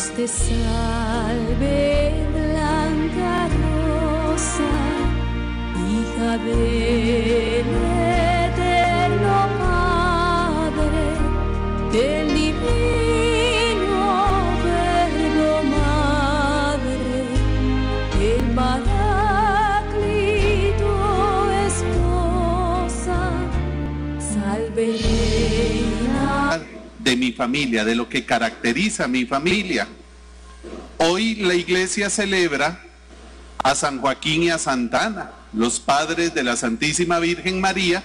Dios te salve, blanca rosa, hija del familia, de lo que caracteriza a mi familia. Hoy la iglesia celebra a San Joaquín y a Santana, los padres de la Santísima Virgen María,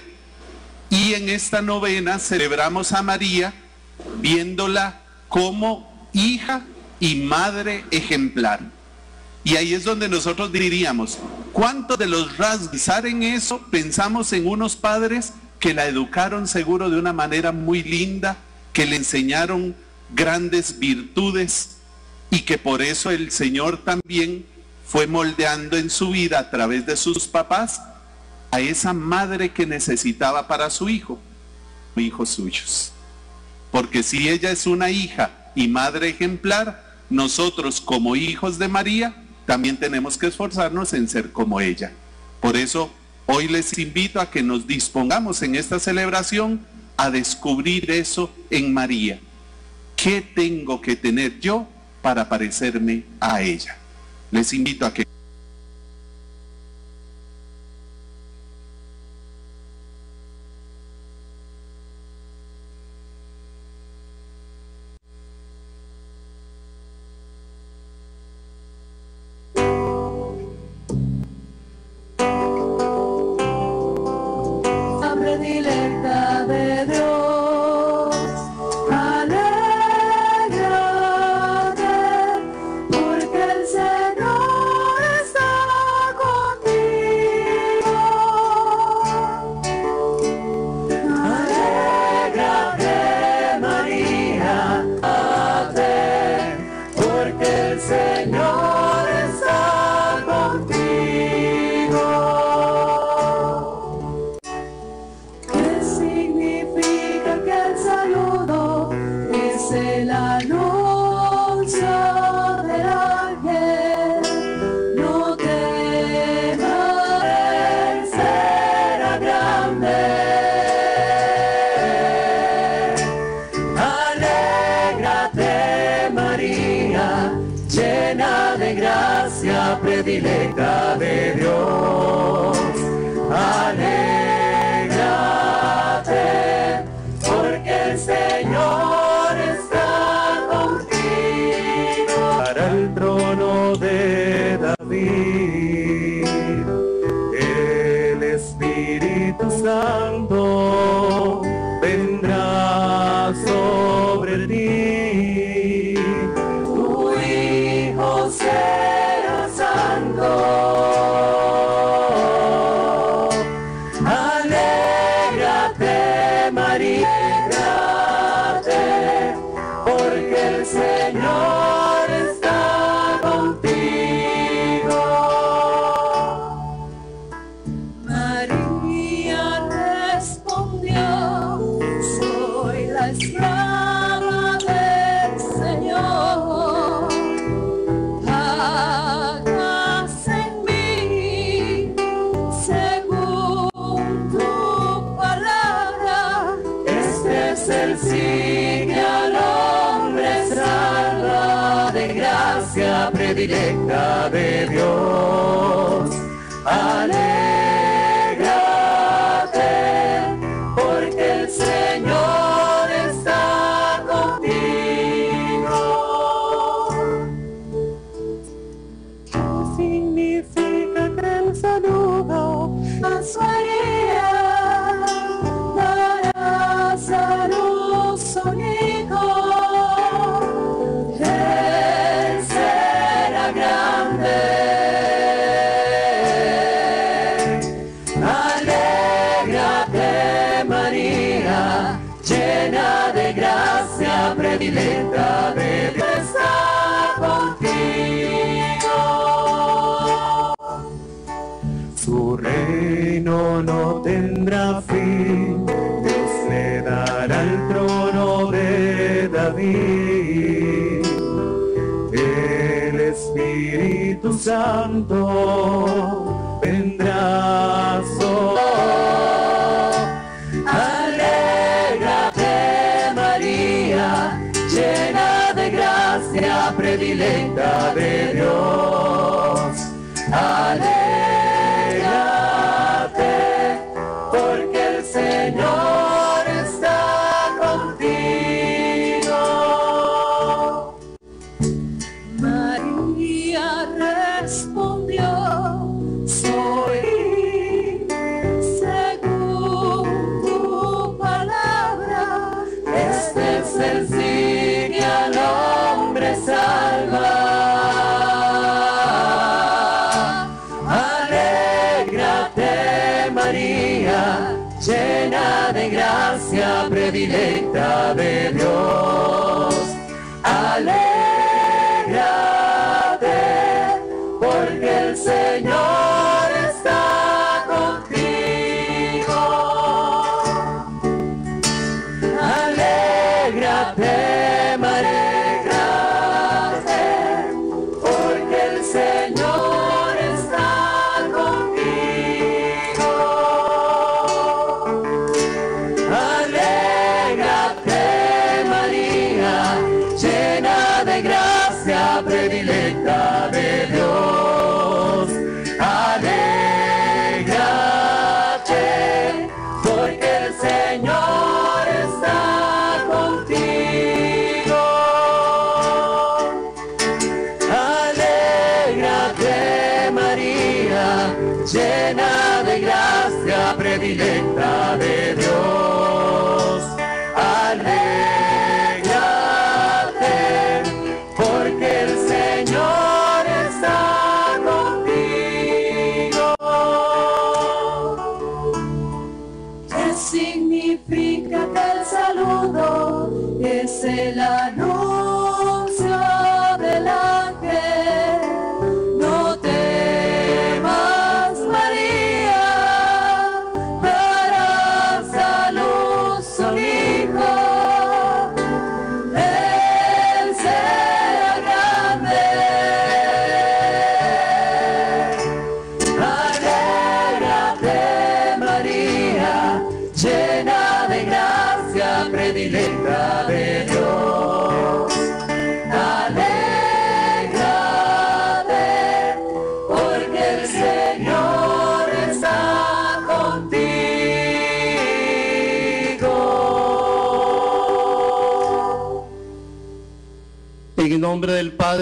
y en esta novena celebramos a María viéndola como hija y madre ejemplar. Y ahí es donde nosotros diríamos, ¿cuántos de los rasgos en eso pensamos en unos padres que la educaron seguro de una manera muy linda, que le enseñaron grandes virtudes y que por eso el Señor también fue moldeando en su vida a través de sus papás a esa madre que necesitaba para su hijo, hijos suyos. Porque si ella es una hija y madre ejemplar, nosotros como hijos de María también tenemos que esforzarnos en ser como ella. Por eso hoy les invito a que nos dispongamos en esta celebración a descubrir eso en María. ¿Qué tengo que tener yo para parecerme a ella? Les invito a que... Santo vendrá solo. Alégrate María, llena de gracia, predilecta de Dios. Alégrate, de Dios.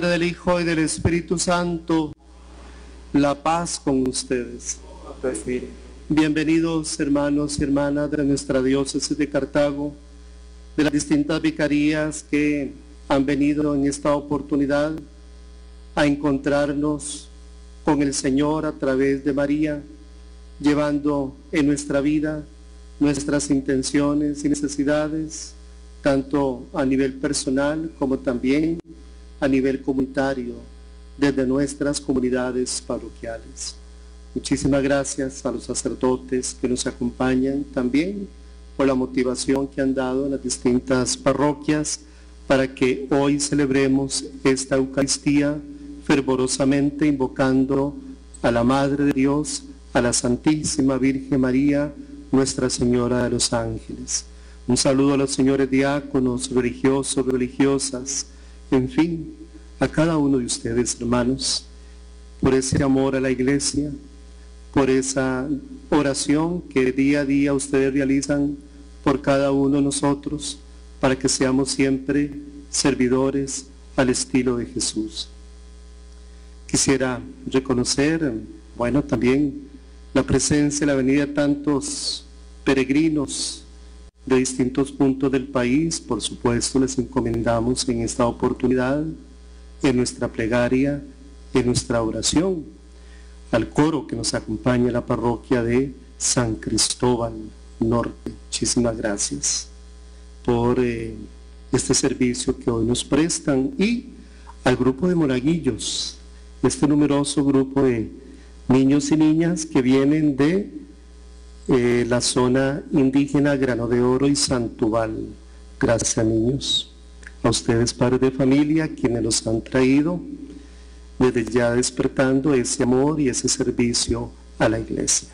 Del Hijo y del Espíritu Santo, la paz con ustedes. Bienvenidos hermanos y hermanas de nuestra diócesis de Cartago, de las distintas vicarías que han venido en esta oportunidad a encontrarnos con el Señor a través de María, llevando en nuestra vida nuestras intenciones y necesidades, tanto a nivel personal como también a nivel comunitario, desde nuestras comunidades parroquiales. Muchísimas gracias a los sacerdotes que nos acompañan también por la motivación que han dado en las distintas parroquias para que hoy celebremos esta Eucaristía fervorosamente invocando a la Madre de Dios, a la Santísima Virgen María, Nuestra Señora de los Ángeles. Un saludo a los señores diáconos, religiosos, religiosas, en fin, a cada uno de ustedes, hermanos, por ese amor a la iglesia, por esa oración que día a día ustedes realizan por cada uno de nosotros, para que seamos siempre servidores al estilo de Jesús. Quisiera reconocer, bueno, también la presencia y la venida de tantos peregrinos de distintos puntos del país. Por supuesto, les encomendamos en esta oportunidad, en nuestra plegaria, en nuestra oración, al coro que nos acompaña en la parroquia de San Cristóbal Norte. Muchísimas gracias por eh, este servicio que hoy nos prestan y al grupo de monaguillos, este numeroso grupo de niños y niñas que vienen de eh, la zona indígena Grano de Oro y Santuval. Gracias niños. A ustedes padres de familia, quienes los han traído desde ya despertando ese amor y ese servicio a la iglesia.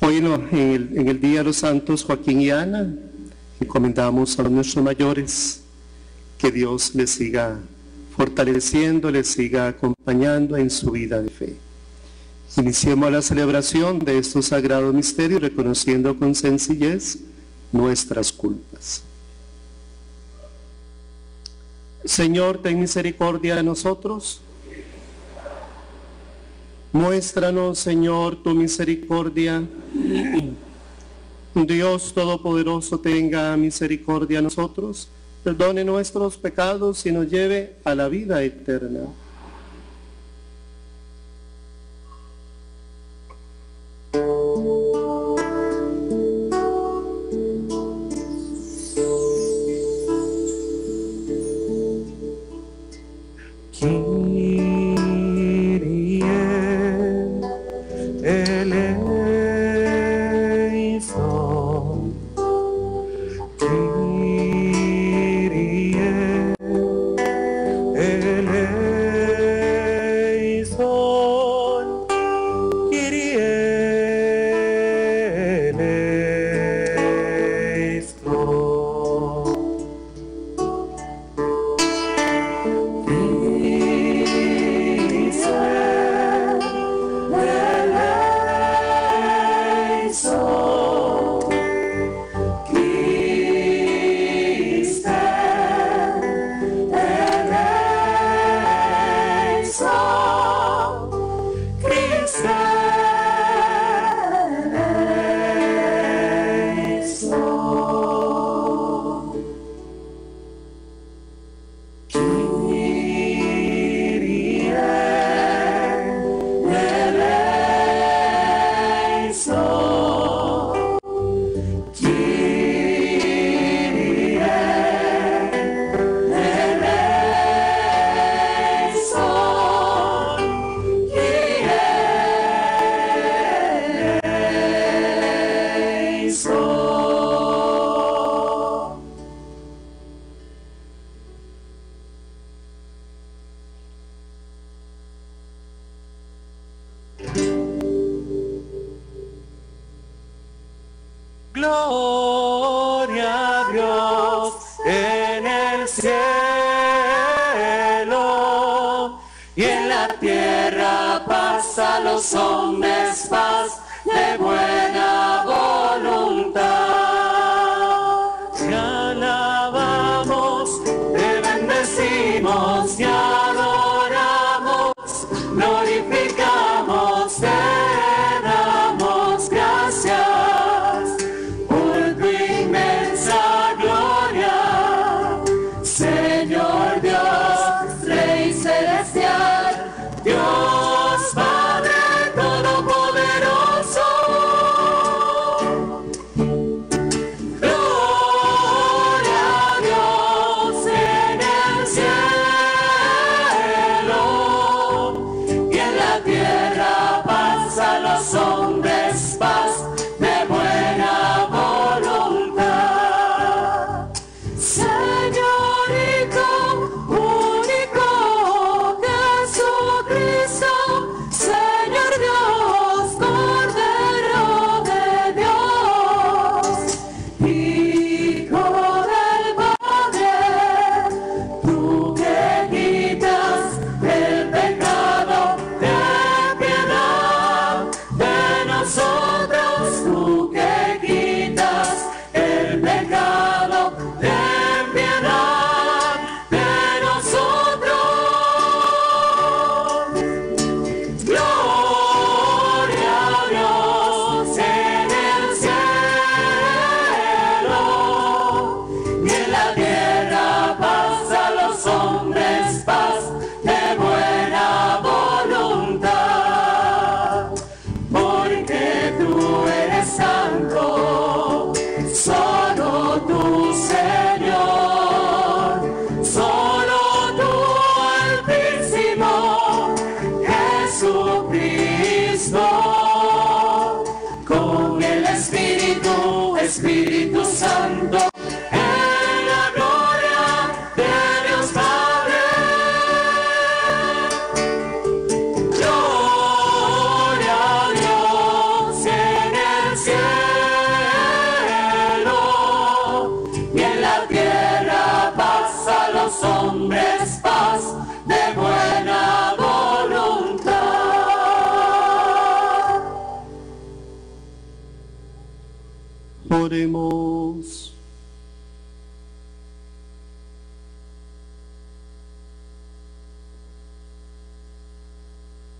Hoy en el, en el Día de los Santos Joaquín y Ana, encomendamos a nuestros mayores que Dios les siga fortaleciendo, les siga acompañando en su vida de fe. Iniciemos la celebración de estos sagrados misterios reconociendo con sencillez nuestras culpas. Señor, ten misericordia de nosotros. Muéstranos, Señor, tu misericordia. Dios Todopoderoso tenga misericordia a nosotros, perdone nuestros pecados y nos lleve a la vida eterna.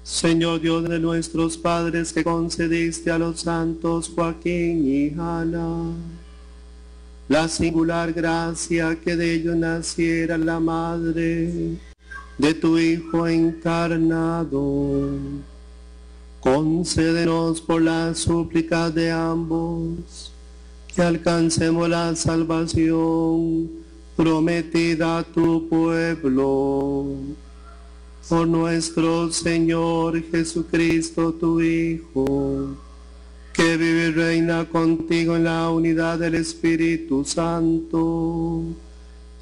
Señor Dios de nuestros padres que concediste a los santos Joaquín y Ana la singular gracia que de ellos naciera la madre de tu Hijo encarnado. Concédenos por la súplica de ambos que alcancemos la salvación prometida a tu pueblo. Por nuestro Señor Jesucristo, tu Hijo que vive y reina contigo en la unidad del Espíritu Santo,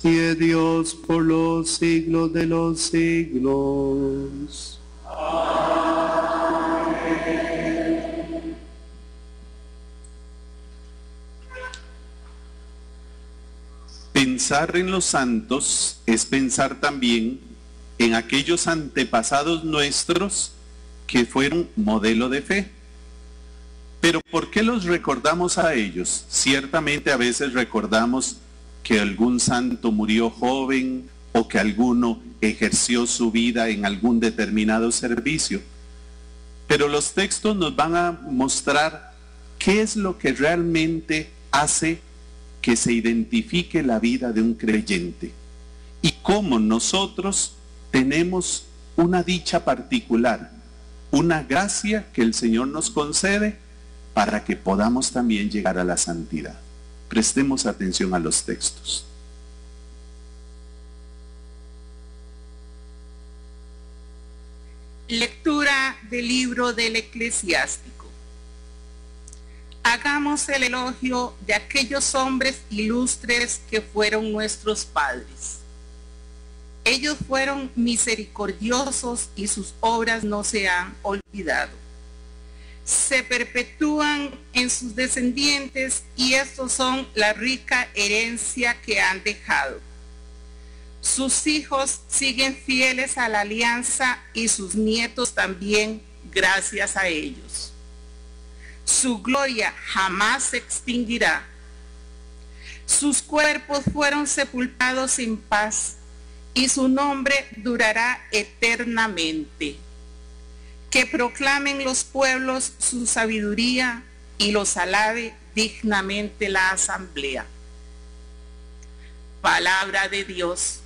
y es Dios por los siglos de los siglos. Pensar en los santos es pensar también en aquellos antepasados nuestros que fueron modelo de fe pero ¿por qué los recordamos a ellos? Ciertamente a veces recordamos que algún santo murió joven o que alguno ejerció su vida en algún determinado servicio. Pero los textos nos van a mostrar qué es lo que realmente hace que se identifique la vida de un creyente y cómo nosotros tenemos una dicha particular, una gracia que el Señor nos concede para que podamos también llegar a la santidad. Prestemos atención a los textos. Lectura del libro del eclesiástico. Hagamos el elogio de aquellos hombres ilustres que fueron nuestros padres. Ellos fueron misericordiosos y sus obras no se han olvidado se perpetúan en sus descendientes y estos son la rica herencia que han dejado. Sus hijos siguen fieles a la alianza y sus nietos también gracias a ellos. Su gloria jamás se extinguirá. Sus cuerpos fueron sepultados en paz y su nombre durará eternamente que proclamen los pueblos su sabiduría y los alabe dignamente la asamblea. Palabra de Dios.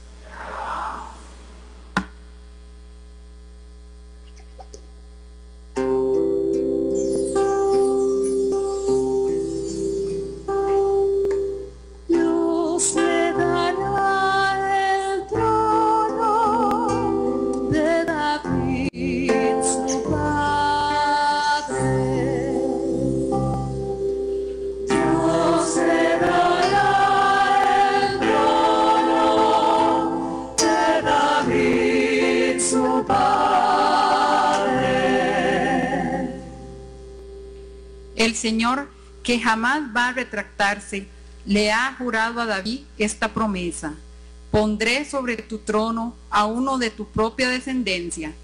El Señor, que jamás va a retractarse, le ha jurado a David esta promesa. Pondré sobre tu trono a uno de tu propia descendencia.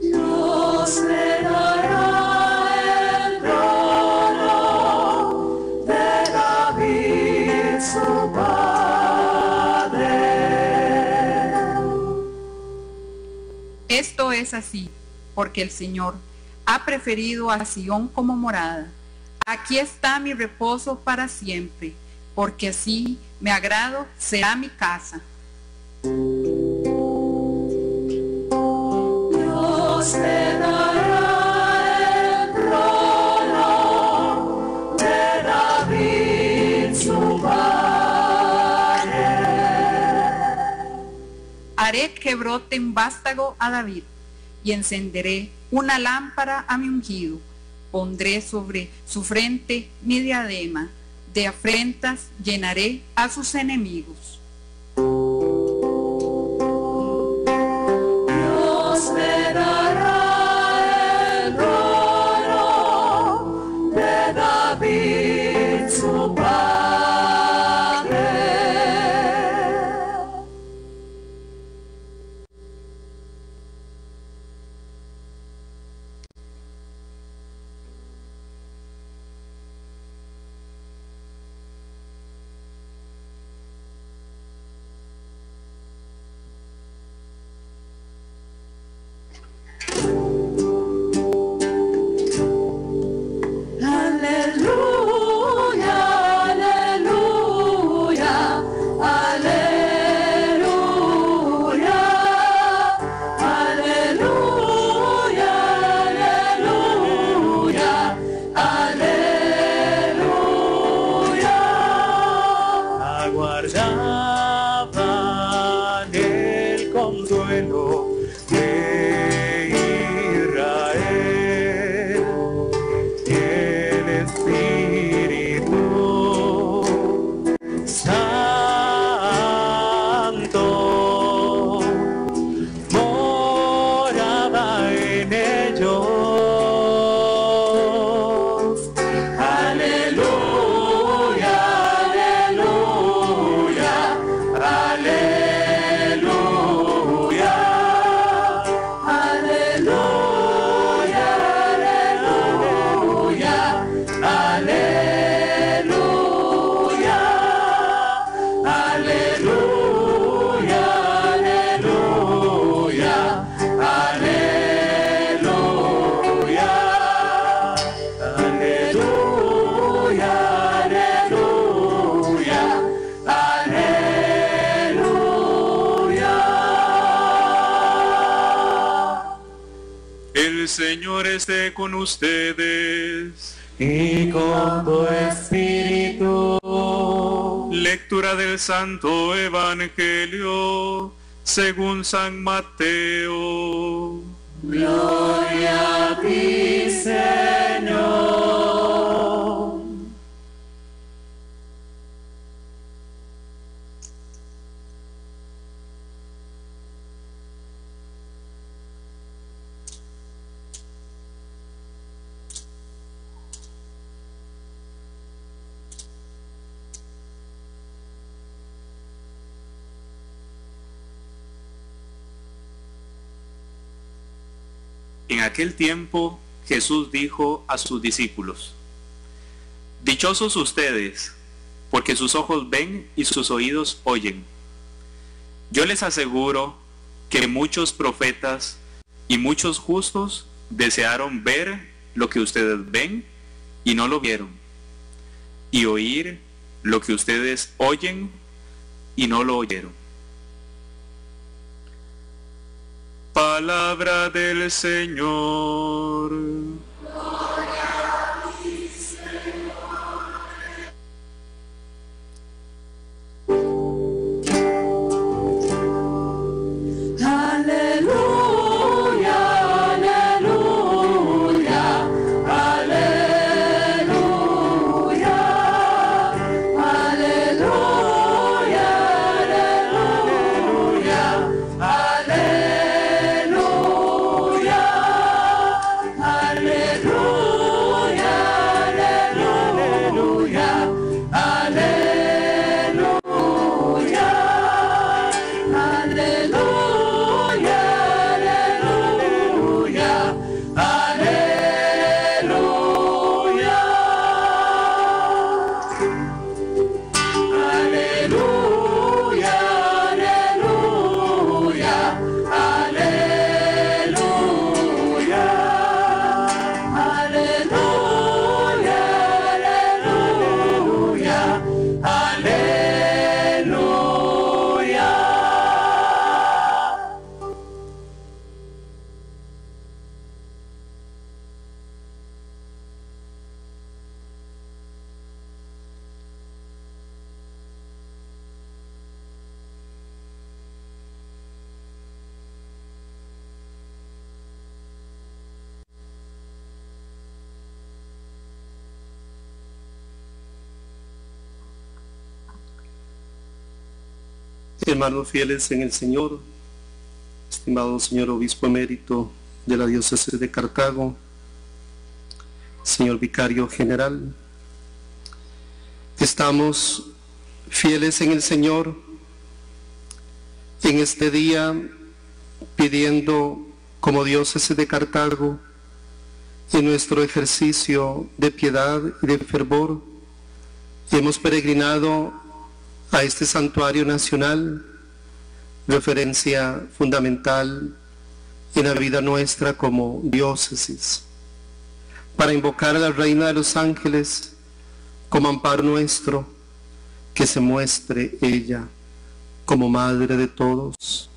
Dios dará el trono de David su padre. Esto es así porque el Señor ha preferido a Sión como morada. Aquí está mi reposo para siempre, porque así me agrado será mi casa. Dios le dará el trono de David su padre. Haré que brote un vástago a David y encenderé una lámpara a mi ungido. Pondré sobre su frente mi diadema, de afrentas llenaré a sus enemigos. El Señor esté con ustedes. Y con tu espíritu. Lectura del Santo Evangelio según San Mateo. Gloria a ti, Señor. Aquel tiempo Jesús dijo a sus discípulos, Dichosos ustedes, porque sus ojos ven y sus oídos oyen. Yo les aseguro que muchos profetas y muchos justos desearon ver lo que ustedes ven y no lo vieron, y oír lo que ustedes oyen y no lo oyeron. Palabra del Señor. Hermanos fieles en el Señor, estimado señor obispo emérito de la diócesis de Cartago, señor vicario general, estamos fieles en el Señor en este día pidiendo como diócesis de Cartago en nuestro ejercicio de piedad y de fervor hemos peregrinado a este santuario nacional, referencia fundamental en la vida nuestra como diócesis, para invocar a la Reina de los Ángeles como amparo nuestro, que se muestre ella como Madre de todos,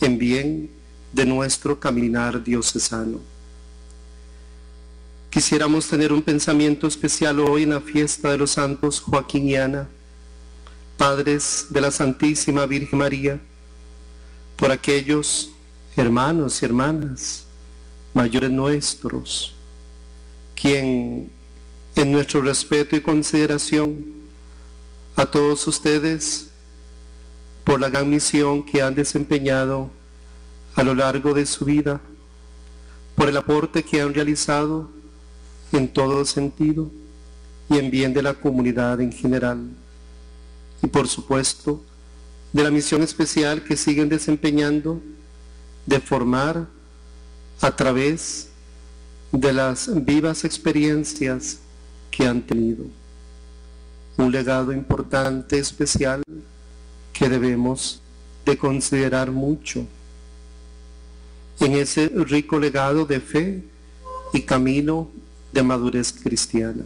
en bien de nuestro caminar diocesano. Quisiéramos tener un pensamiento especial hoy en la fiesta de los santos Joaquín y Ana, padres de la Santísima Virgen María, por aquellos hermanos y hermanas mayores nuestros, quien en nuestro respeto y consideración a todos ustedes por la gran misión que han desempeñado a lo largo de su vida, por el aporte que han realizado en todo sentido y en bien de la comunidad en general. Y por supuesto, de la misión especial que siguen desempeñando de formar a través de las vivas experiencias que han tenido. Un legado importante, especial, que debemos de considerar mucho en ese rico legado de fe y camino de madurez cristiana.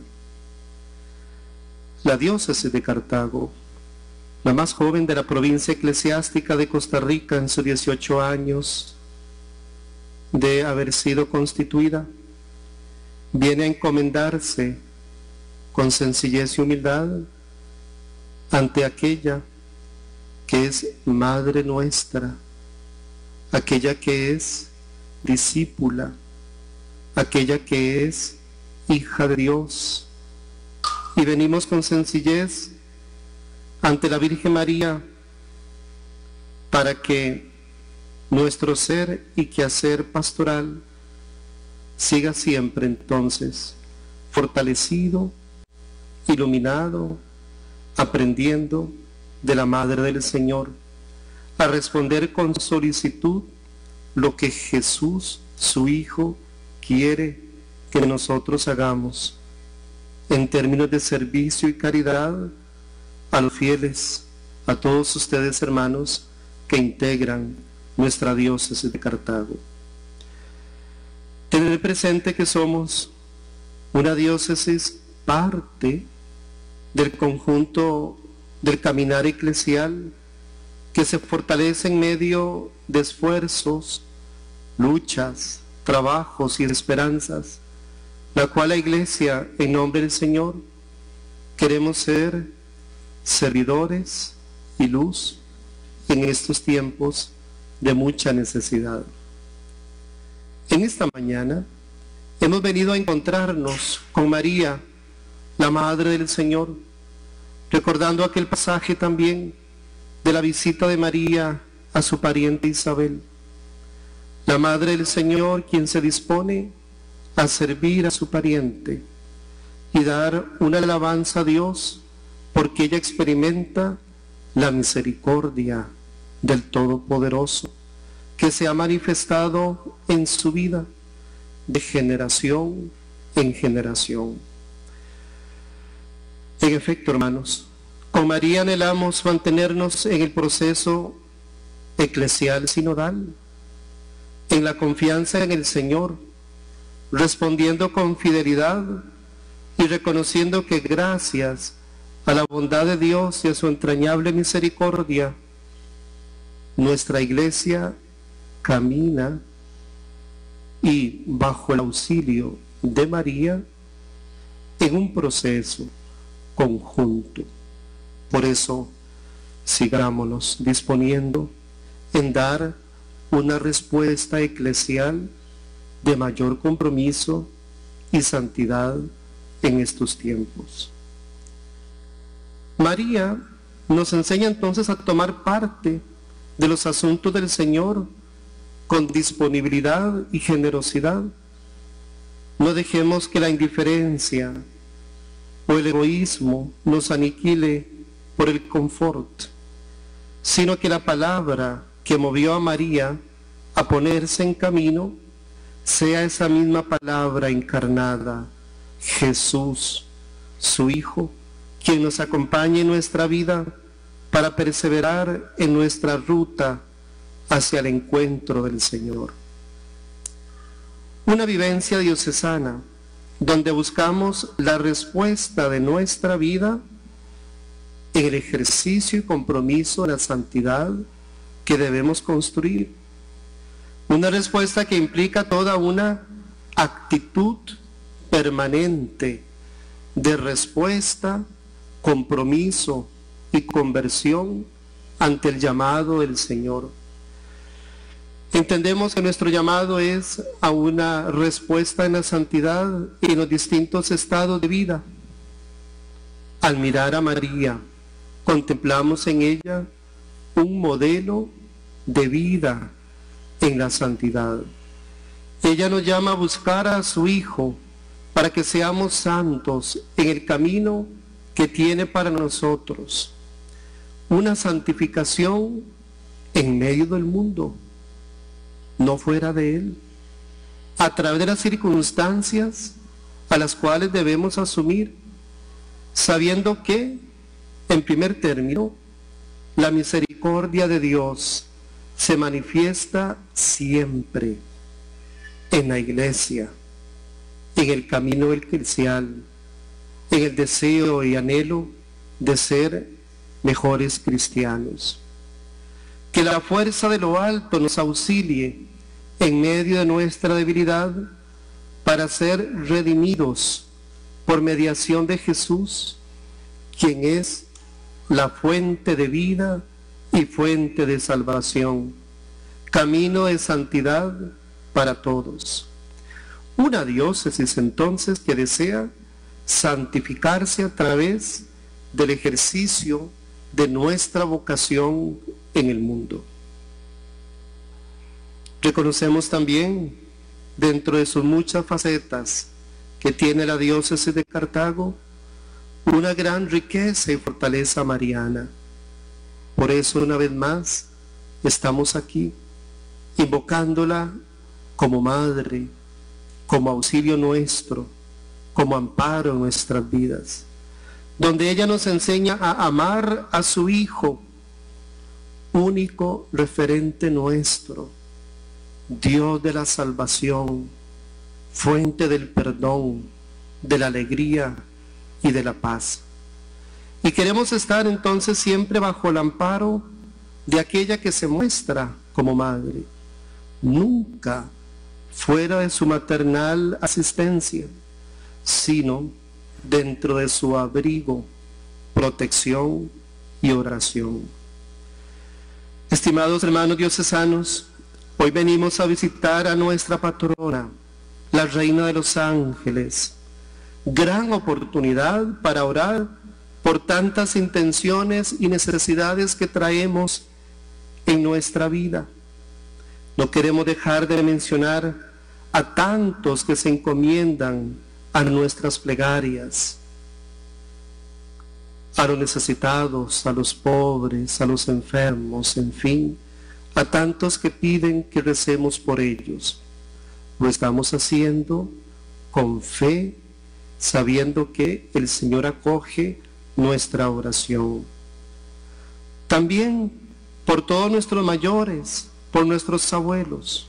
La diócesis de Cartago, la más joven de la provincia eclesiástica de Costa Rica en sus 18 años de haber sido constituida, viene a encomendarse con sencillez y humildad ante aquella que es Madre nuestra, aquella que es discípula, aquella que es hija de Dios. Y venimos con sencillez ante la Virgen María para que nuestro ser y quehacer pastoral siga siempre entonces fortalecido, iluminado, aprendiendo de la Madre del Señor, a responder con solicitud lo que Jesús, su Hijo, quiere que nosotros hagamos en términos de servicio y caridad a los fieles, a todos ustedes hermanos que integran nuestra diócesis de Cartago. Tener presente que somos una diócesis parte del conjunto del caminar eclesial que se fortalece en medio de esfuerzos, luchas, trabajos y esperanzas, la cual la iglesia, en nombre del Señor, queremos ser servidores y luz en estos tiempos de mucha necesidad. En esta mañana hemos venido a encontrarnos con María, la Madre del Señor, recordando aquel pasaje también de la visita de María a su pariente Isabel. La Madre del Señor quien se dispone a servir a su pariente y dar una alabanza a Dios porque ella experimenta la misericordia del Todopoderoso que se ha manifestado en su vida de generación en generación. En efecto, hermanos, con María anhelamos mantenernos en el proceso eclesial sinodal, en la confianza en el Señor, respondiendo con fidelidad y reconociendo que gracias a la bondad de Dios y a su entrañable misericordia, nuestra iglesia camina y bajo el auxilio de María en un proceso conjunto. Por eso, sigámonos disponiendo en dar una respuesta eclesial de mayor compromiso y santidad en estos tiempos. María nos enseña entonces a tomar parte de los asuntos del Señor con disponibilidad y generosidad. No dejemos que la indiferencia o el egoísmo nos aniquile por el confort, sino que la palabra que movió a María a ponerse en camino sea esa misma palabra encarnada, Jesús, su Hijo, quien nos acompañe en nuestra vida para perseverar en nuestra ruta hacia el encuentro del Señor. Una vivencia diocesana donde buscamos la respuesta de nuestra vida en el ejercicio y compromiso de la santidad que debemos construir. Una respuesta que implica toda una actitud permanente de respuesta, compromiso y conversión ante el llamado del Señor. Entendemos que nuestro llamado es a una respuesta en la santidad y en los distintos estados de vida. Al mirar a María, contemplamos en ella un modelo de vida en la santidad. Ella nos llama a buscar a su Hijo para que seamos santos en el camino que tiene para nosotros. Una santificación en medio del mundo no fuera de Él, a través de las circunstancias a las cuales debemos asumir, sabiendo que, en primer término, la misericordia de Dios se manifiesta siempre en la iglesia, en el camino eclesial, en el deseo y anhelo de ser mejores cristianos. Que la fuerza de lo alto nos auxilie en medio de nuestra debilidad para ser redimidos por mediación de Jesús, quien es la fuente de vida y fuente de salvación, camino de santidad para todos. Una diócesis entonces que desea santificarse a través del ejercicio de nuestra vocación en el mundo. Reconocemos también, dentro de sus muchas facetas que tiene la diócesis de Cartago, una gran riqueza y fortaleza mariana. Por eso, una vez más, estamos aquí, invocándola como madre, como auxilio nuestro, como amparo en nuestras vidas, donde ella nos enseña a amar a su Hijo, único referente nuestro, Dios de la salvación, fuente del perdón, de la alegría y de la paz. Y queremos estar entonces siempre bajo el amparo de aquella que se muestra como madre, nunca fuera de su maternal asistencia, sino dentro de su abrigo, protección y oración. Estimados hermanos diocesanos, Hoy venimos a visitar a nuestra patrona, la Reina de los Ángeles. Gran oportunidad para orar por tantas intenciones y necesidades que traemos en nuestra vida. No queremos dejar de mencionar a tantos que se encomiendan a nuestras plegarias, a los necesitados, a los pobres, a los enfermos, en fin a tantos que piden que recemos por ellos. Lo estamos haciendo con fe, sabiendo que el Señor acoge nuestra oración. También por todos nuestros mayores, por nuestros abuelos,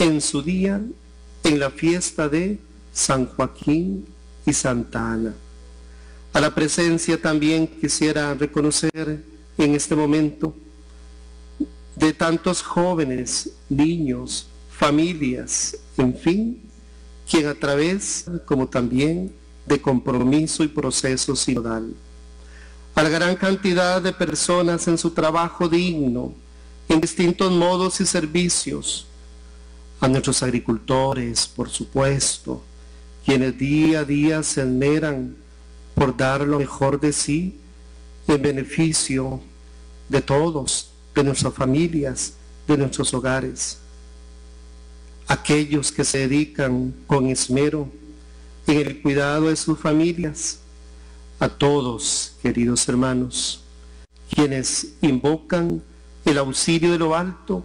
en su día, en la fiesta de San Joaquín y Santa Ana. A la presencia también quisiera reconocer en este momento de tantos jóvenes, niños, familias, en fin, quien a través, como también, de compromiso y proceso sinodal, a la gran cantidad de personas en su trabajo digno, en distintos modos y servicios, a nuestros agricultores, por supuesto, quienes día a día se esmeran por dar lo mejor de sí en beneficio de todos, de nuestras familias, de nuestros hogares. Aquellos que se dedican con esmero en el cuidado de sus familias, a todos, queridos hermanos, quienes invocan el auxilio de lo alto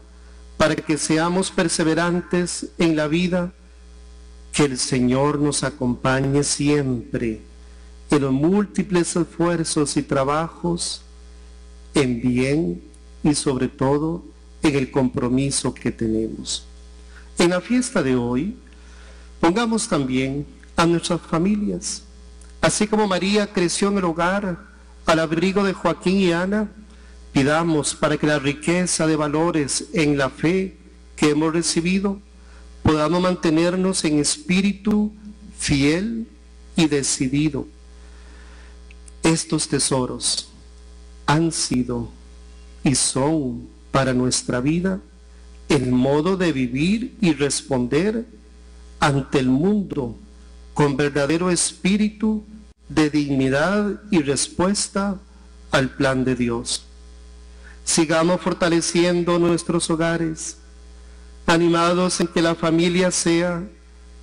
para que seamos perseverantes en la vida, que el Señor nos acompañe siempre en los múltiples esfuerzos y trabajos en bien y sobre todo en el compromiso que tenemos. En la fiesta de hoy, pongamos también a nuestras familias. Así como María creció en el hogar al abrigo de Joaquín y Ana, pidamos para que la riqueza de valores en la fe que hemos recibido podamos mantenernos en espíritu fiel y decidido. Estos tesoros han sido y son para nuestra vida el modo de vivir y responder ante el mundo con verdadero espíritu de dignidad y respuesta al plan de Dios. Sigamos fortaleciendo nuestros hogares, animados en que la familia sea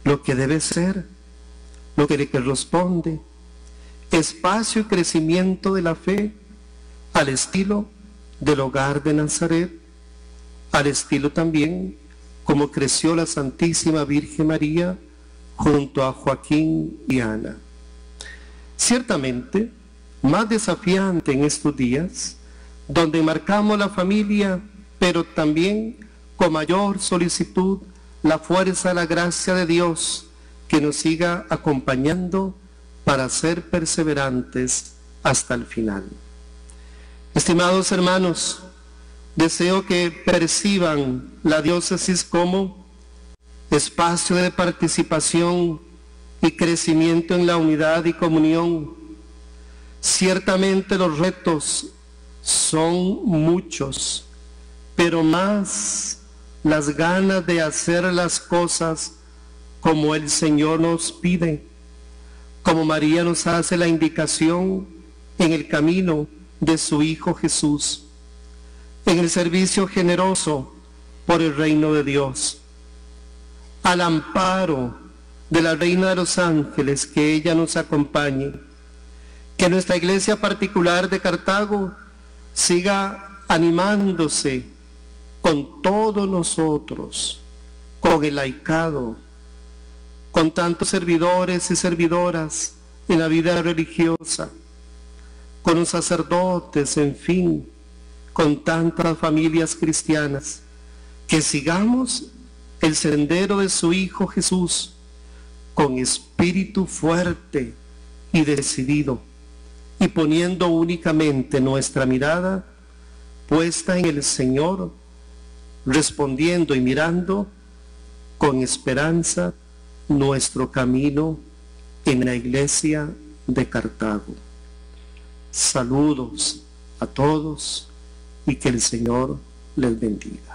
lo que debe ser, lo que le corresponde, espacio y crecimiento de la fe al estilo del hogar de Nazaret, al estilo también como creció la Santísima Virgen María junto a Joaquín y Ana. Ciertamente, más desafiante en estos días, donde marcamos la familia, pero también con mayor solicitud la fuerza la gracia de Dios que nos siga acompañando para ser perseverantes hasta el final. Estimados hermanos, deseo que perciban la diócesis como espacio de participación y crecimiento en la unidad y comunión. Ciertamente los retos son muchos, pero más las ganas de hacer las cosas como el Señor nos pide, como María nos hace la indicación en el camino de su Hijo Jesús, en el servicio generoso por el reino de Dios, al amparo de la Reina de los Ángeles, que ella nos acompañe, que nuestra iglesia particular de Cartago siga animándose con todos nosotros, con el laicado, con tantos servidores y servidoras en la vida religiosa, con los sacerdotes, en fin, con tantas familias cristianas, que sigamos el sendero de su Hijo Jesús con espíritu fuerte y decidido y poniendo únicamente nuestra mirada puesta en el Señor, respondiendo y mirando con esperanza nuestro camino en la iglesia de Cartago. Saludos a todos y que el Señor les bendiga.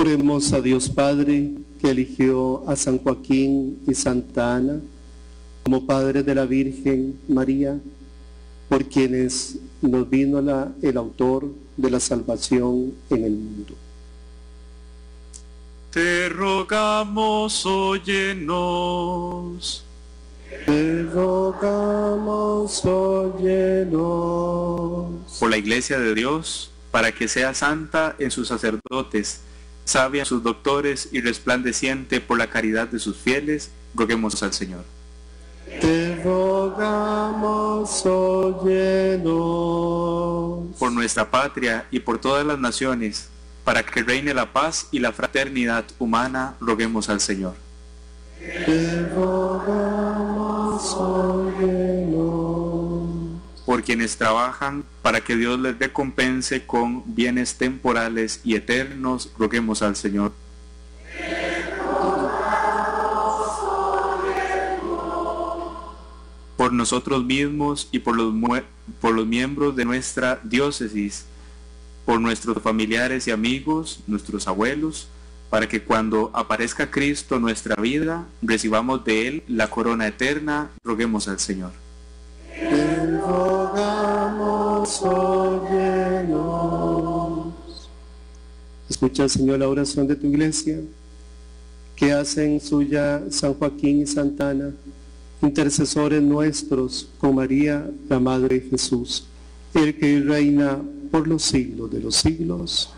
Oremos a Dios Padre que eligió a San Joaquín y Santa Ana como Padre de la Virgen María, por quienes nos vino la, el autor de la salvación en el mundo. Te rogamos, óyenos. Te rogamos, óyenos. Por la Iglesia de Dios, para que sea santa en sus sacerdotes, sabia sus doctores y resplandeciente por la caridad de sus fieles, roguemos al Señor. Te rogamos. Por nuestra patria y por todas las naciones, para que reine la paz y la fraternidad humana, roguemos al Señor. Te rogamos por quienes trabajan para que Dios les recompense con bienes temporales y eternos, roguemos al Señor. Por nosotros mismos y por los, por los miembros de nuestra diócesis, por nuestros familiares y amigos, nuestros abuelos, para que cuando aparezca Cristo en nuestra vida, recibamos de Él la corona eterna, roguemos al Señor rogamos. Escucha, Señor, la oración de tu iglesia, que hacen suya San Joaquín y Santana, intercesores nuestros con María, la Madre de Jesús, el que reina por los siglos de los siglos.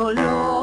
dolor.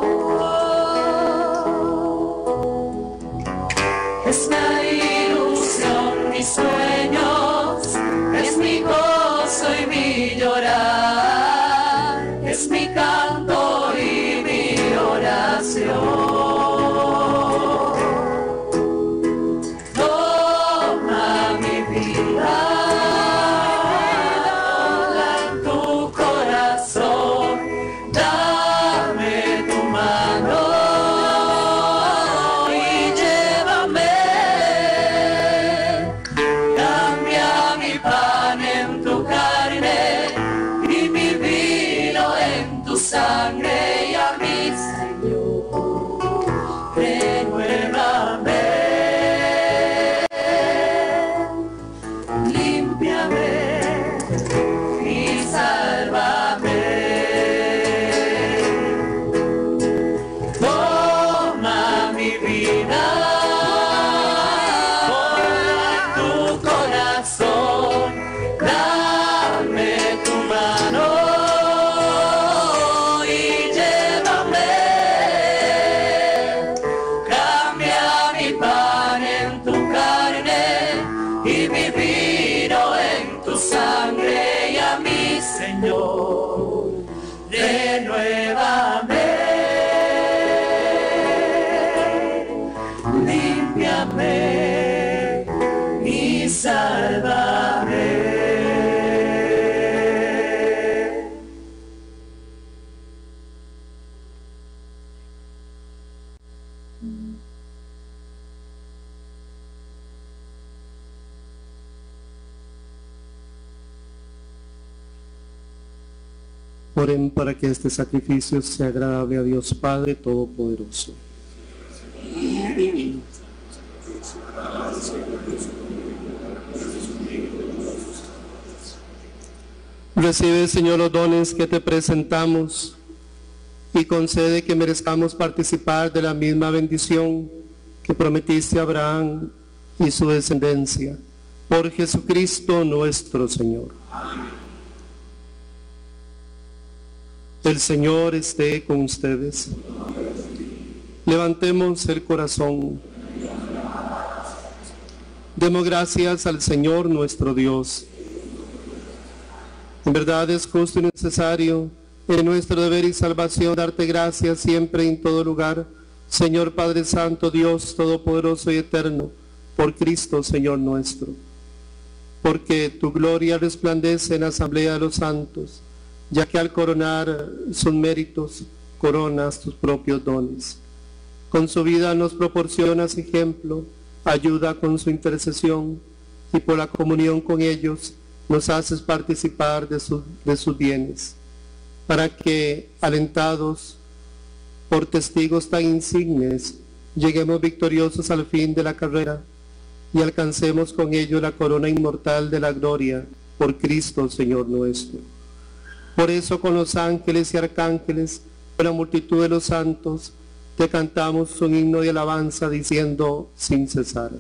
Oren para que este sacrificio sea agradable a Dios Padre Todopoderoso. Recibe, Señor, los dones que te presentamos y concede que merezcamos participar de la misma bendición que prometiste a Abraham y su descendencia. Por Jesucristo nuestro Señor. El Señor esté con ustedes. Levantemos el corazón. Demos gracias al Señor nuestro Dios. En verdad es justo y necesario en nuestro deber y salvación darte gracias siempre y en todo lugar, Señor Padre Santo, Dios Todopoderoso y Eterno, por Cristo, Señor nuestro. Porque tu gloria resplandece en la asamblea de los santos, ya que al coronar sus méritos, coronas tus propios dones. Con su vida nos proporcionas ejemplo, ayuda con su intercesión, y por la comunión con ellos nos haces participar de, de sus bienes, para que, alentados por testigos tan insignes, lleguemos victoriosos al fin de la carrera y alcancemos con ello la corona inmortal de la gloria por Cristo Señor nuestro. Por eso con los ángeles y arcángeles, con la multitud de los santos, te cantamos un himno de alabanza diciendo sin cesar.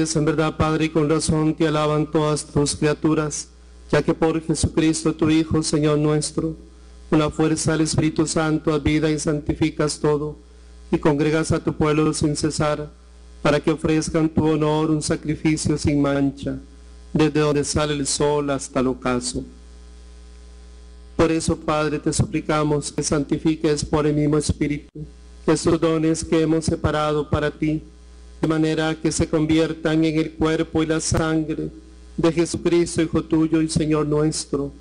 En verdad, Padre, y con razón te alaban todas tus criaturas, ya que por Jesucristo, tu Hijo, Señor nuestro, con la fuerza del Espíritu Santo, vida y santificas todo, y congregas a tu pueblo sin cesar, para que ofrezcan tu honor un sacrificio sin mancha, desde donde sale el sol hasta el ocaso. Por eso, Padre, te suplicamos que santifiques por el mismo Espíritu esos dones que hemos separado para ti, de manera que se conviertan en el cuerpo y la sangre de Jesucristo, Hijo tuyo y Señor nuestro,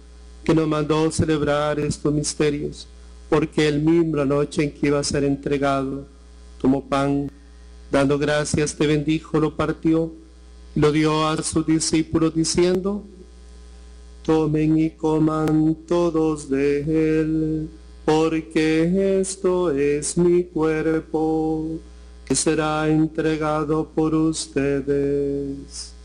que nos mandó celebrar estos misterios, porque el mismo la noche en que iba a ser entregado, tomó pan, dando gracias, te bendijo, lo partió, lo dio a sus discípulos diciendo, tomen y coman todos de él, porque esto es mi cuerpo que será entregado por ustedes.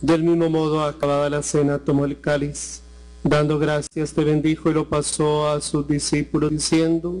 Del mismo modo, acabada la cena, tomó el cáliz, dando gracias, te bendijo y lo pasó a sus discípulos, diciendo,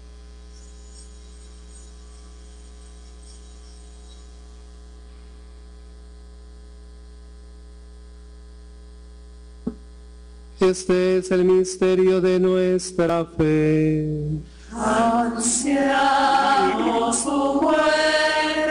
Este es el misterio de nuestra fe. Anunciamos tu muerte,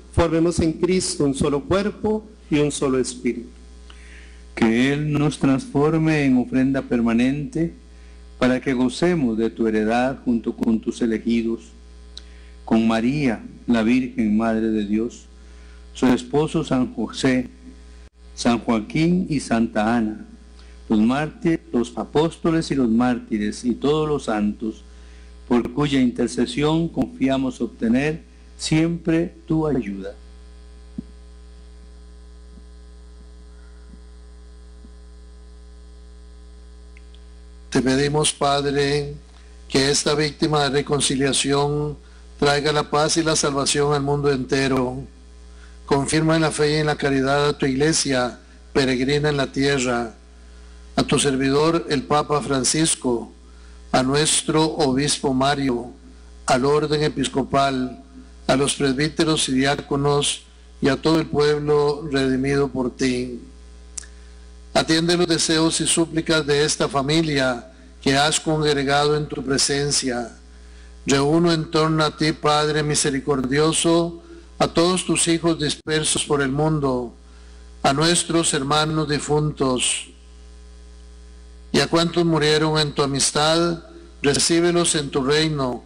formemos en Cristo un solo cuerpo y un solo espíritu. Que Él nos transforme en ofrenda permanente para que gocemos de tu heredad junto con tus elegidos, con María, la Virgen Madre de Dios, su esposo San José, San Joaquín y Santa Ana, los mártires, los apóstoles y los mártires y todos los santos, por cuya intercesión confiamos obtener siempre tu ayuda. Te pedimos, Padre, que esta víctima de reconciliación traiga la paz y la salvación al mundo entero. Confirma en la fe y en la caridad a tu iglesia, peregrina en la tierra, a tu servidor, el Papa Francisco, a nuestro obispo Mario, al orden episcopal, a los presbíteros y diáconos y a todo el pueblo redimido por ti. Atiende los deseos y súplicas de esta familia que has congregado en tu presencia. Reúno en torno a ti, Padre misericordioso, a todos tus hijos dispersos por el mundo, a nuestros hermanos difuntos y a cuantos murieron en tu amistad, recíbelos en tu reino,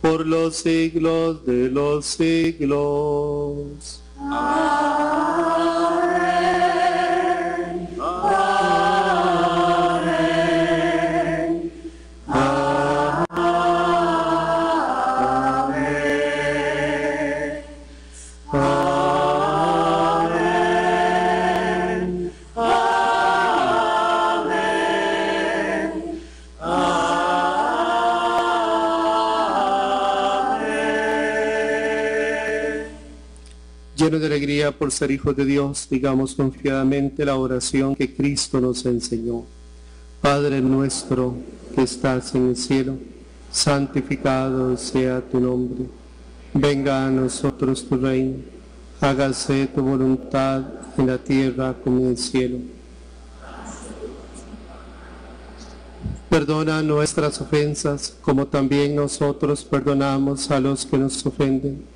por los siglos de los siglos. Lleno alegría por ser hijos de Dios, digamos confiadamente la oración que Cristo nos enseñó. Padre nuestro que estás en el cielo, santificado sea tu nombre. Venga a nosotros tu reino. Hágase tu voluntad en la tierra como en el cielo. Perdona nuestras ofensas, como también nosotros perdonamos a los que nos ofenden.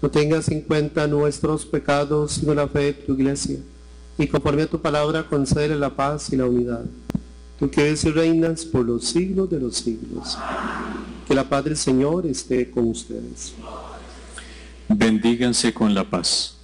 No tengas en cuenta nuestros pecados, sino la fe de tu iglesia. Y conforme a tu palabra, concede la paz y la unidad. tú que eres y reinas por los siglos de los siglos. Que la paz del Señor esté con ustedes. Bendíganse con la paz.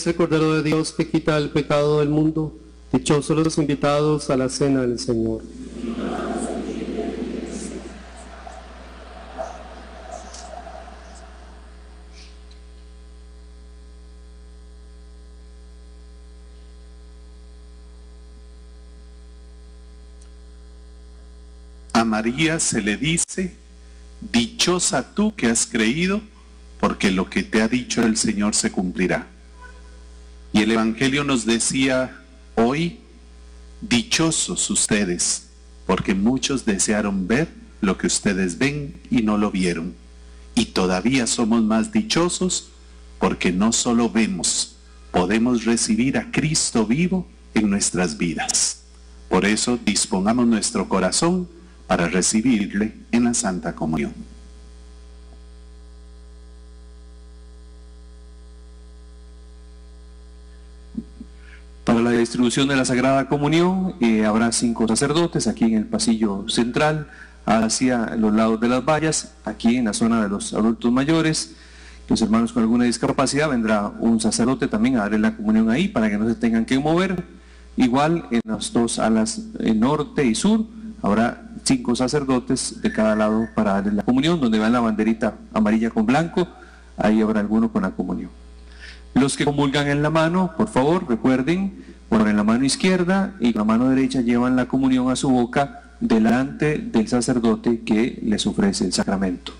Es el Cordero de Dios que quita el pecado del mundo. Dichosos los invitados a la cena del Señor. A María se le dice, dichosa tú que has creído, porque lo que te ha dicho el Señor se cumplirá. Y el Evangelio nos decía hoy, dichosos ustedes, porque muchos desearon ver lo que ustedes ven y no lo vieron. Y todavía somos más dichosos porque no solo vemos, podemos recibir a Cristo vivo en nuestras vidas. Por eso dispongamos nuestro corazón para recibirle en la Santa Comunión. Para la distribución de la Sagrada Comunión eh, habrá cinco sacerdotes aquí en el pasillo central, hacia los lados de las vallas, aquí en la zona de los adultos mayores. Los hermanos con alguna discapacidad vendrá un sacerdote también a darle la comunión ahí para que no se tengan que mover. Igual en las dos alas eh, norte y sur habrá cinco sacerdotes de cada lado para darle la comunión, donde va la banderita amarilla con blanco, ahí habrá alguno con la comunión. Los que comulgan en la mano, por favor, recuerden, ponen la mano izquierda y con la mano derecha llevan la comunión a su boca delante del sacerdote que les ofrece el sacramento.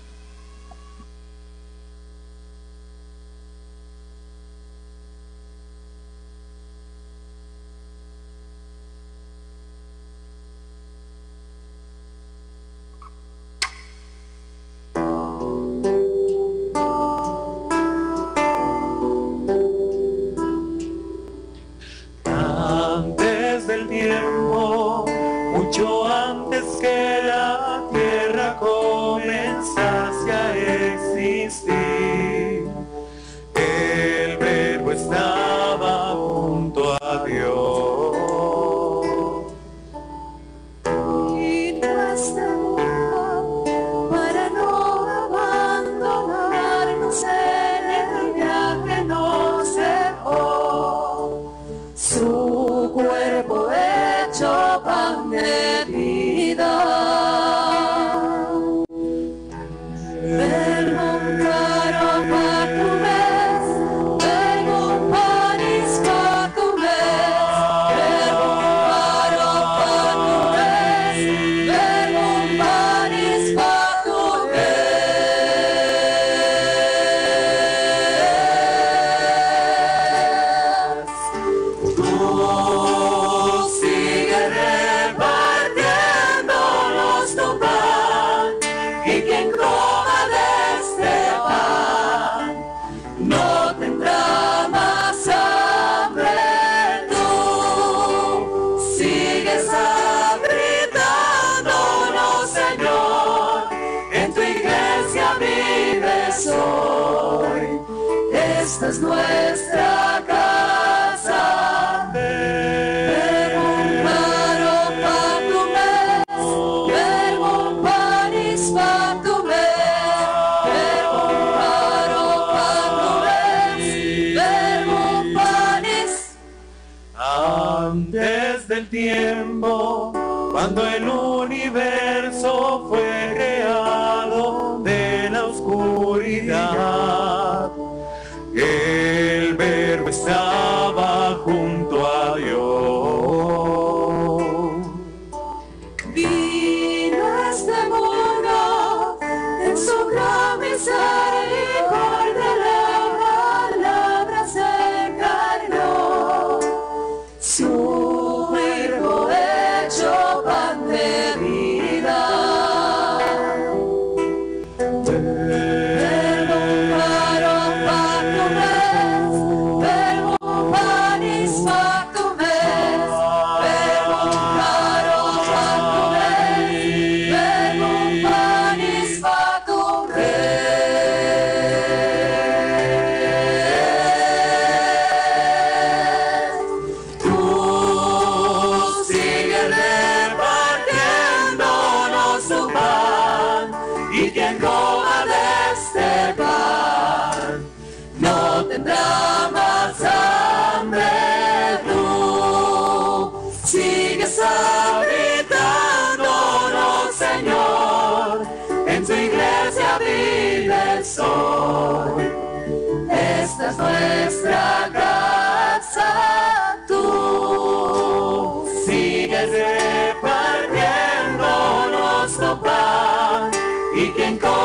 He can call.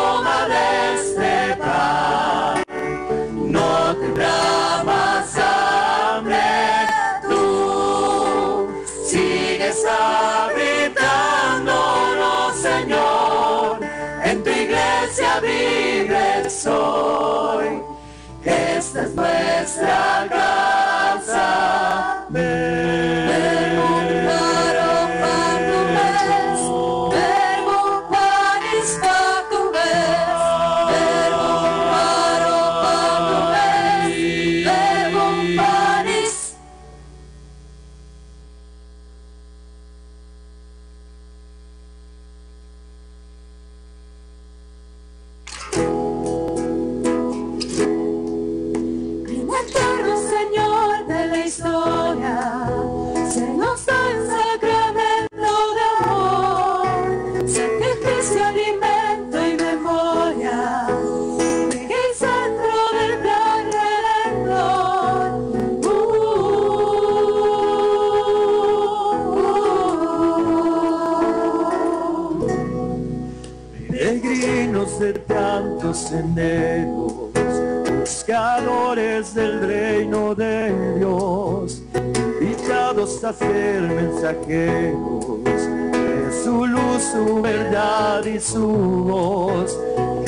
a ser mensajeros de su luz, su verdad y su voz.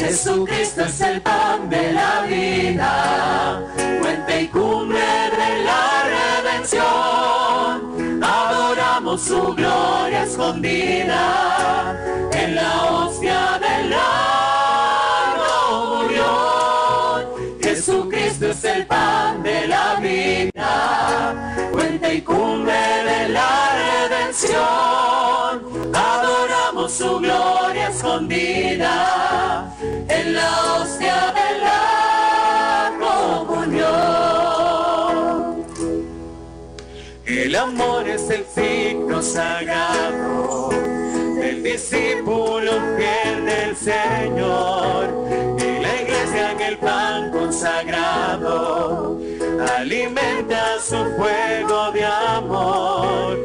Jesucristo es el pan de la vida, fuente y cumbre de la redención. Adoramos su gloria escondida en la hostia de la comunión. Jesucristo es el pan de la vida y cumbre de la redención. Adoramos su gloria escondida en la hostia de la comunión. El amor es el signo sagrado del discípulo fiel del Señor y la iglesia en el pan consagrado alimenta su fuego de amor.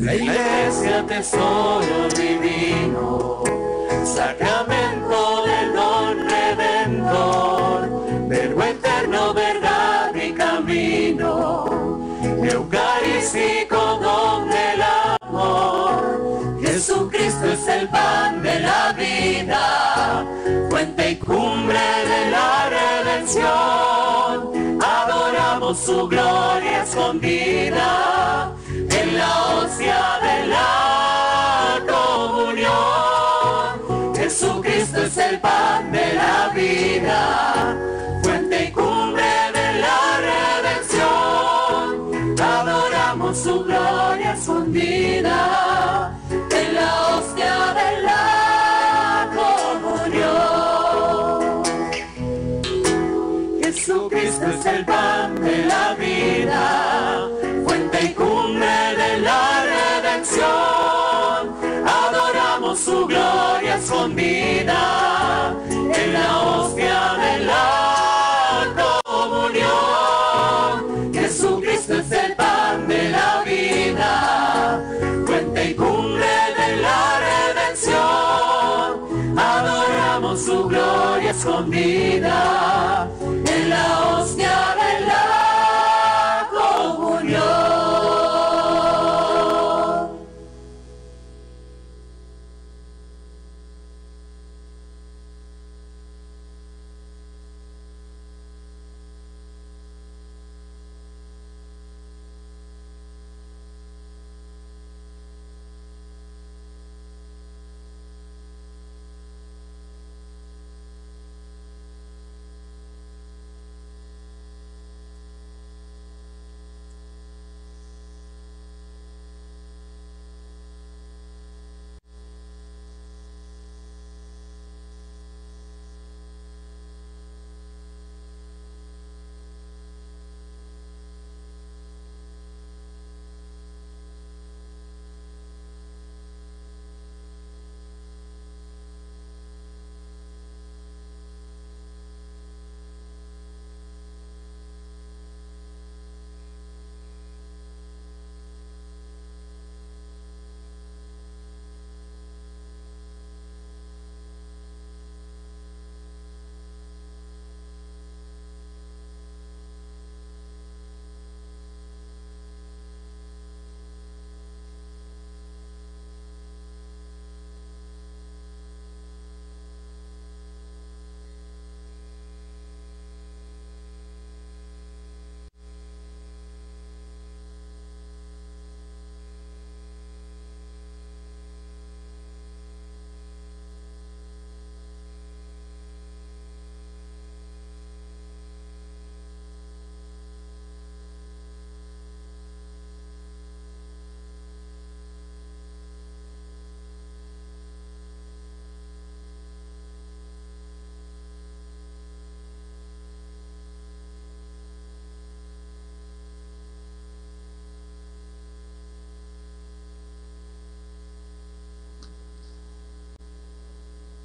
La iglesia tesoro divino, saca fuente y cumbre de la redención. Adoramos su gloria escondida en la hostia de la comunión. Jesucristo es el pan de la vida, fuente y cumbre de la redención. Adoramos su gloria escondida en la hostia de la el pan de la vida, fuente y cumbre de la redención. Adoramos su gloria escondida en la hostia de la comunión. Jesucristo es el pan de la vida, fuente y cumbre de la redención. Adoramos su gloria escondida en la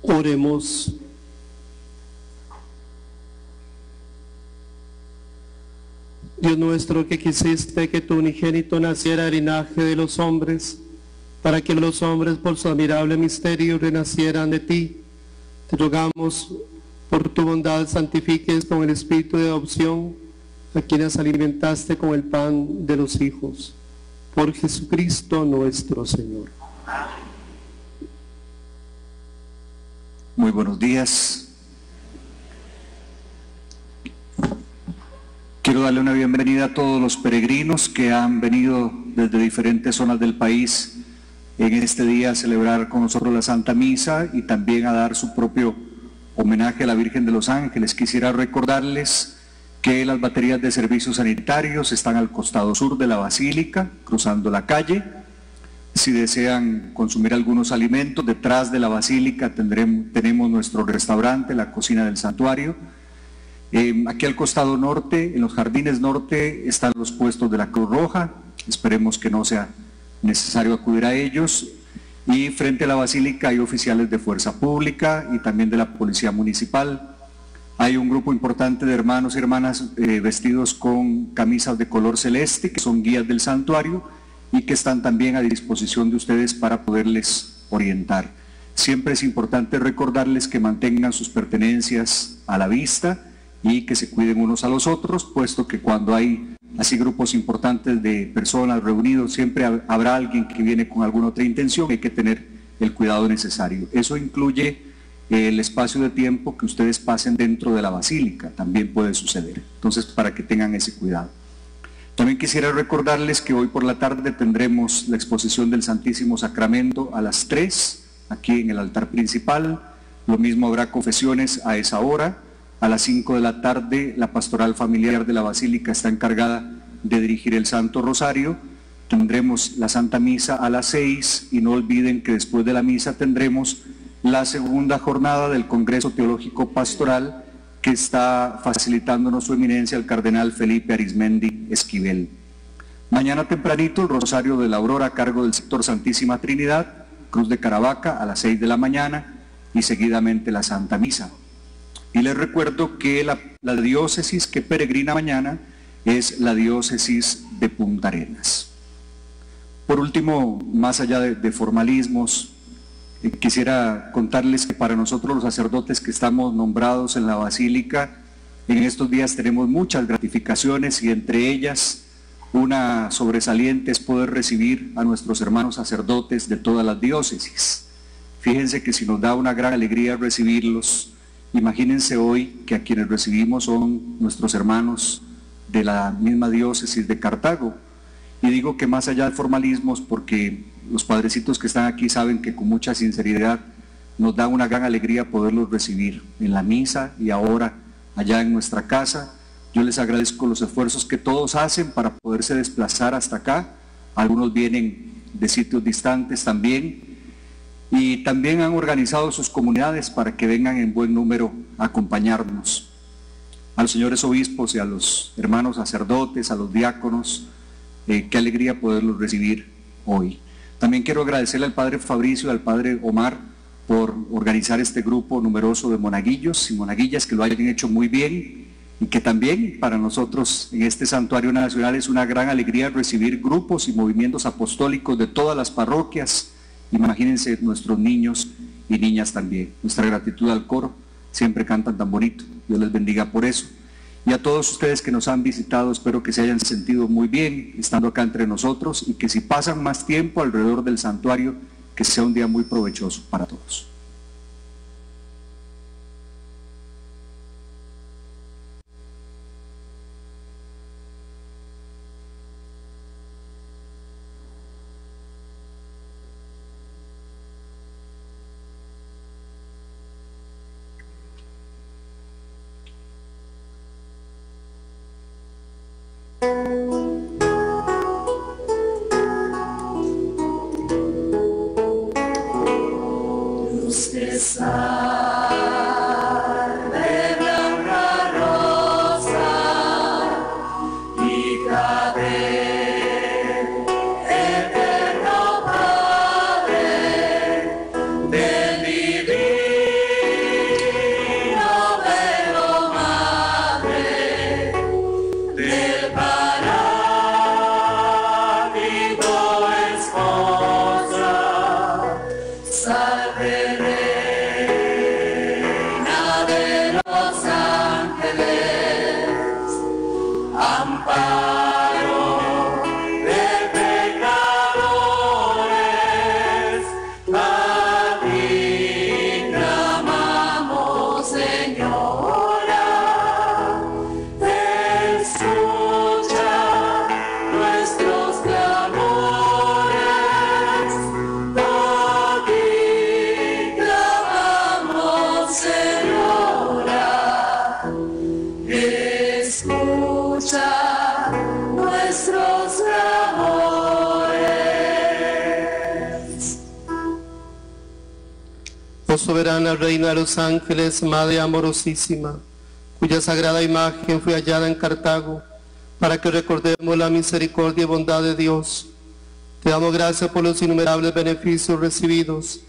Oremos. Dios nuestro que quisiste que tu unigénito naciera del linaje de los hombres, para que los hombres por su admirable misterio renacieran de ti, te rogamos por tu bondad santifiques con el espíritu de adopción a quienes alimentaste con el pan de los hijos. Por Jesucristo nuestro Señor. Muy buenos días. Quiero darle una bienvenida a todos los peregrinos que han venido desde diferentes zonas del país en este día a celebrar con nosotros la Santa Misa y también a dar su propio homenaje a la Virgen de los Ángeles. Quisiera recordarles que las baterías de servicios sanitarios están al costado sur de la Basílica, cruzando la calle. Si desean consumir algunos alimentos, detrás de la basílica tenemos nuestro restaurante, la cocina del santuario. Eh, aquí al costado norte, en los jardines norte, están los puestos de la Cruz Roja. Esperemos que no sea necesario acudir a ellos. Y frente a la basílica hay oficiales de fuerza pública y también de la policía municipal. Hay un grupo importante de hermanos y hermanas eh, vestidos con camisas de color celeste, que son guías del santuario y que están también a disposición de ustedes para poderles orientar. Siempre es importante recordarles que mantengan sus pertenencias a la vista y que se cuiden unos a los otros, puesto que cuando hay así grupos importantes de personas reunidos, siempre habrá alguien que viene con alguna otra intención, hay que tener el cuidado necesario. Eso incluye el espacio de tiempo que ustedes pasen dentro de la basílica, también puede suceder. Entonces, para que tengan ese cuidado. También quisiera recordarles que hoy por la tarde tendremos la exposición del Santísimo Sacramento a las 3, aquí en el altar principal. Lo mismo habrá confesiones a esa hora. A las 5 de la tarde, la pastoral familiar de la Basílica está encargada de dirigir el Santo Rosario. Tendremos la Santa Misa a las 6 y no olviden que después de la misa tendremos la segunda jornada del Congreso Teológico Pastoral que está facilitándonos su eminencia el cardenal Felipe Arismendi Esquivel. Mañana tempranito el Rosario de la Aurora a cargo del sector Santísima Trinidad, Cruz de Caravaca a las 6 de la mañana y seguidamente la Santa Misa. Y les recuerdo que la, diócesis que peregrina mañana es la diócesis de Punta Arenas. Por último, más allá de, formalismos, quisiera contarles que para nosotros los sacerdotes que estamos nombrados en la Basílica, en estos días tenemos muchas gratificaciones y entre ellas una sobresaliente es poder recibir a nuestros hermanos sacerdotes de todas las diócesis. Fíjense que si nos da una gran alegría recibirlos, imagínense hoy que a quienes recibimos son nuestros hermanos de la misma diócesis de Cartago. Y digo que más allá de formalismos, porque los padrecitos que están aquí saben que con mucha sinceridad nos da una gran alegría poderlos recibir en la misa y ahora allá en nuestra casa. Yo les agradezco los esfuerzos que todos hacen para poderse desplazar hasta acá. Algunos vienen de sitios distantes también y también han organizado sus comunidades para que vengan en buen número a acompañarnos. A los señores obispos y a los hermanos sacerdotes, a los diáconos, eh, qué alegría poderlos recibir hoy. También quiero agradecerle al padre Fabricio y al padre Omar por organizar este grupo numeroso de monaguillos y monaguillas que lo hayan hecho muy bien y que también para nosotros en este santuario nacional es una gran alegría recibir grupos y movimientos apostólicos de todas las parroquias, Imagínense nuestros niños y niñas también. Nuestra gratitud al coro, siempre cantan tan bonito. Dios les bendiga por eso. Y a todos ustedes que nos han visitado, espero que se hayan sentido muy bien estando acá entre nosotros y que si pasan más tiempo alrededor del santuario, que sea un día muy provechoso para todos. Ángeles, Madre amorosísima, cuya sagrada imagen fue hallada en Cartago, para que recordemos la misericordia y bondad de Dios. Te damos gracias por los innumerables beneficios recibidos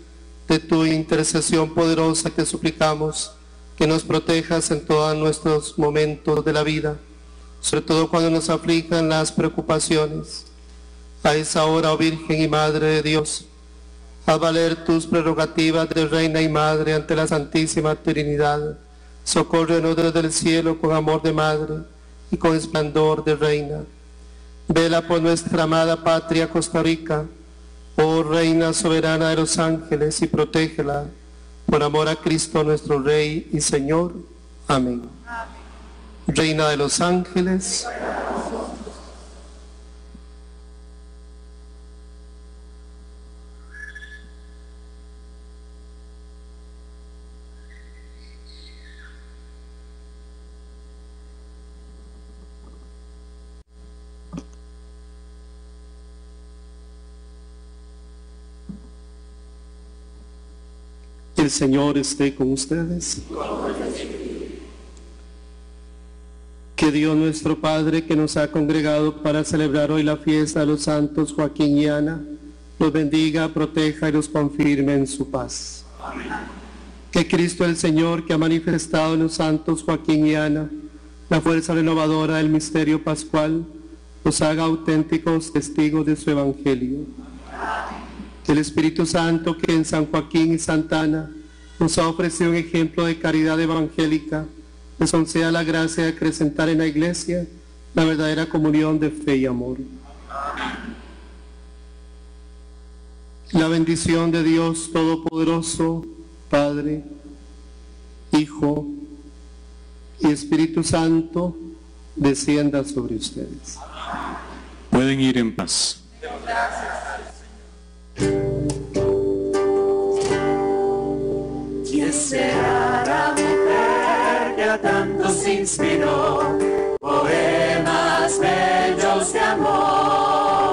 de tu intercesión poderosa que suplicamos que nos protejas en todos nuestros momentos de la vida, sobre todo cuando nos aflijan las preocupaciones. A esa hora, oh Virgen y Madre de Dios, a valer tus prerrogativas de Reina y Madre ante la Santísima Trinidad. Socórrenos desde el cielo con amor de Madre y con esplendor de Reina. Vela por nuestra amada patria Costa Rica, oh Reina soberana de los ángeles, y protégela por amor a Cristo nuestro Rey y Señor. Amén. Reina de los ángeles. El Señor esté con ustedes. Que Dios nuestro Padre, que nos ha congregado para celebrar hoy la fiesta de los santos Joaquín y Ana, los bendiga, proteja y los confirme en su paz. Que Cristo el Señor, que ha manifestado en los santos Joaquín y Ana, la fuerza renovadora del misterio pascual, nos haga auténticos testigos de su Evangelio. Que el Espíritu Santo, que en San Joaquín y Santana nos ha ofrecido un ejemplo de caridad evangélica, les conceda la gracia de acrecentar en la Iglesia la verdadera comunión de fe y amor. La bendición de Dios Todopoderoso, Padre, Hijo y Espíritu Santo, descienda sobre ustedes. Pueden ir en paz. ¿Quién será la mujer que a tantos inspiró? Poemas bellos de amor,